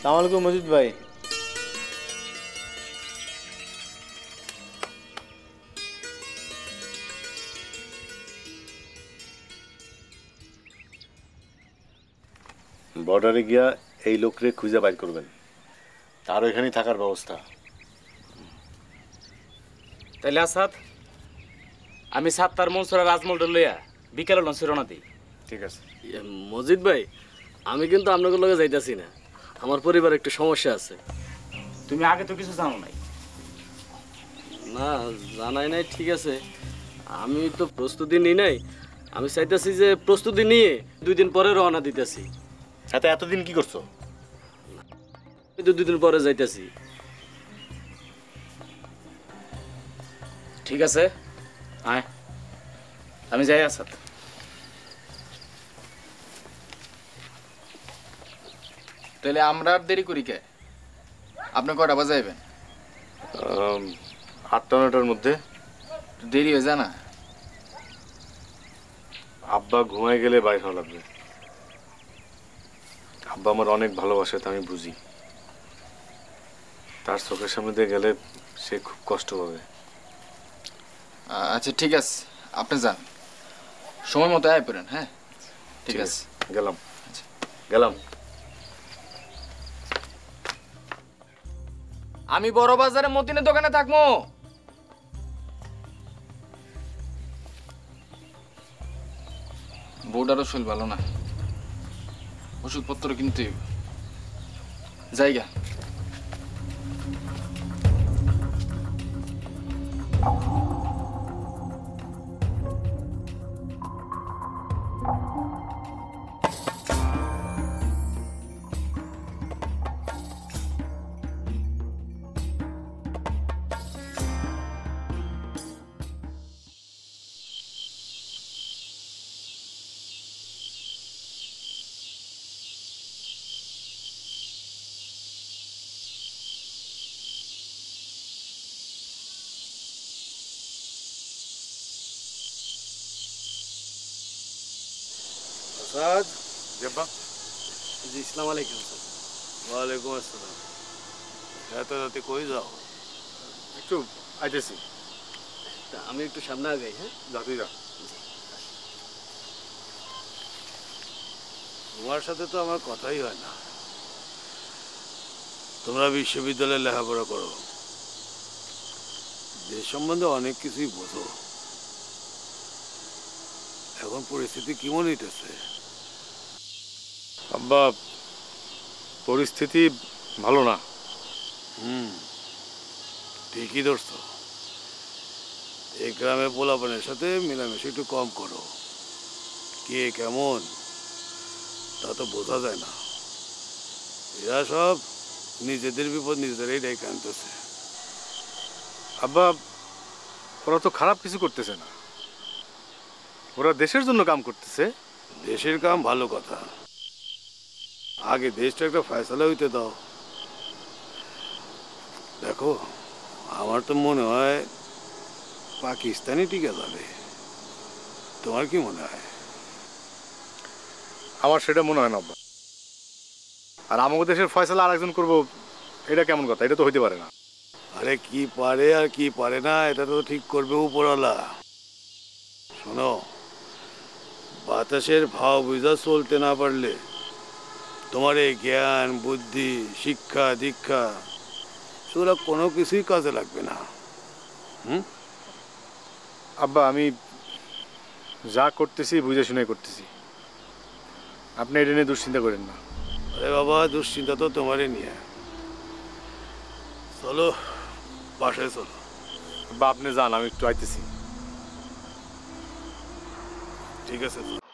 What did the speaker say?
সালাম আলাইকুম মজিদ ভাই। বর্ডারে গিয়া এই লোকরে খুঁজে বাইর করবেন। তার এখানেই থাকার ব্যবস্থা। তাইলে আসাদ আমি সাতটার মনসুরা রাজমহলটা লইয়া বিকেলে লঞ্চে রওনা দিই। ঠিক আছে। মজিদ ভাই আমি কিন্তু আপনাদের লগে যাইতাছি না। আমার পরিবার একটু সমস্যা আছে। তুমি আগে তো কিছু জানো নাই। না জানাই নাই ঠিক আছে। আমি তো প্রস্তুতি নিই নাই। আমি চাইতেছি যে প্রস্তুতি নিয়ে দুই দিন পরে রওনা দিতেছি। সাথে এতদিন কি করছ? আমি তো দুই দিন পরে যাইতেছি। ঠিক আছে আয়। আমি যাই আসাদ তাহলে আমরা আর দেরি করি কে? আপনি কটা বাজাইবেন আম, আটটা নটার মধ্যে। দেরি হয়ে যায় না? আব্বা ঘুমায় গেলে বাইর হওয়া লাগবে। আব্বা আমার অনেক ভালোবাসে তা আমি বুঝি। তার চোখের সামনে দিয়ে গেলে সে খুব কষ্ট পাবে। আচ্ছা ঠিক আছে। আপনি যান। সময় মতো আয় পড়েন হ্যাঁ? ঠিক আছে। গেলাম। গেলাম। আমি বড় বাজারে মতিনের দোকানে থাকব বউটারও শরীর ভালো না ওষুধপত্র কিনতে। জায়গা আসাদ জব্বা? জি ইসলাম আলাইকুম স্যার। ওয়ালাইকুম আসসালাম। এত রাতে কই যাও? একটু আইতেছি। তা আমি একটু সামনে আগাই হ্যাঁ? যা তুই যা তোমার সাথে তো আমার কথাই হয় না। তোমরা বিশ্ববিদ্যালয়ে লেখাপড়া করো। দেশ সম্বন্ধে অনেক কিছুই বোঝো। এখন পরিস্থিতি কেমন হইতেছে? আব্বা পরিস্থিতি ভালো না। হুম। ঠিকই ধরছো। এই গ্রামে পোলাপানের সাথে মেলামেশা একটু কম করো। কে কেমন তা তো বোঝা যায় না। এরা সব নিজেদের বিপদ নিজেরাই ডেকে আনতেছে। আব্বা ওরা তো খারাপ কিছু করতেছে না। ওরা দেশের জন্য কাম করতেছে। দেশের কাম ভালো কথা। আগে দেশটা একটা ফয়সলা হইতে দাও। দেখো আমার তো মনে হয় পাকিস্তানি টিকে যাবে। তোমার কি মনে হয়? আমার সেটা মনে হয় না আব্বা। আর আমাদের দেশের ফয়সালা আরেকজন করব এটা কেমন কথা? এটা তো হইতে পারে না। আরে কি পারে আর কি পারে না এটা তো ঠিক করবে উপরওয়ালা। শোনো বাতাসের ভাব বুঝা চলতে না পারলে তোমার এই জ্ঞান বুদ্ধি শিক্ষা দীক্ষা সেগুলো কোনো কিছুই কাজে লাগবে না। হুম? আব্বা আমি যা করতেছি বুঝে শুনে করতেছি। আপনি এটা নিয়ে দুশ্চিন্তা করেন না। আরে বাবা দুশ্চিন্তা তো তোমারই নিয়ে। চলো বাসায় চলো। বা আপনি যান আমি একটু আইতেছি। ঠিক আছে